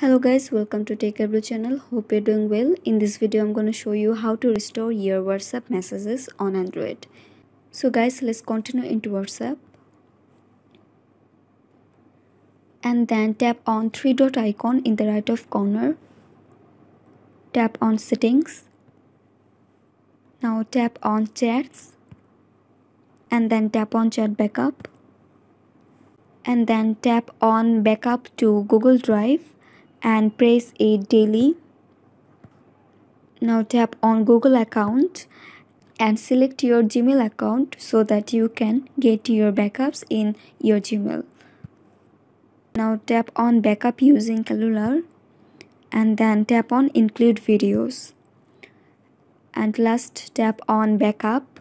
hello guys welcome to Techavro channel. Hope you're doing well. In this video i'm going to show you how to restore your whatsapp messages on android. So guys let's continue into whatsapp. And then tap on three dot icon in the right of corner. Tap on settings. Now tap on chats. And then tap on chat backup. And then tap on backup to google drive and press it daily. Now tap on Google account and select your Gmail account so that you can get your backups in your Gmail. Now tap on backup using cellular and then tap on include videos. And last tap on backup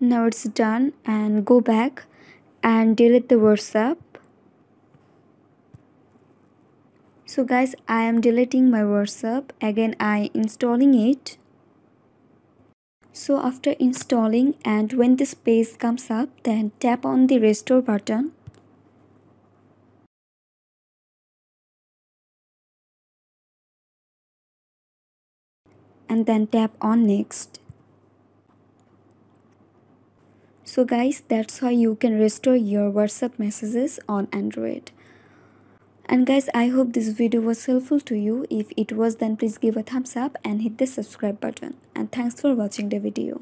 now it's done and go back and delete the whatsapp so guys i am deleting my whatsapp again i installing it. So after installing and when this page comes up then tap on the restore button. And then tap on next so guys that's how you can restore your whatsapp messages on android. And guys i hope this video was helpful to you. If it was then please give a thumbs up and hit the subscribe button. And thanks for watching the video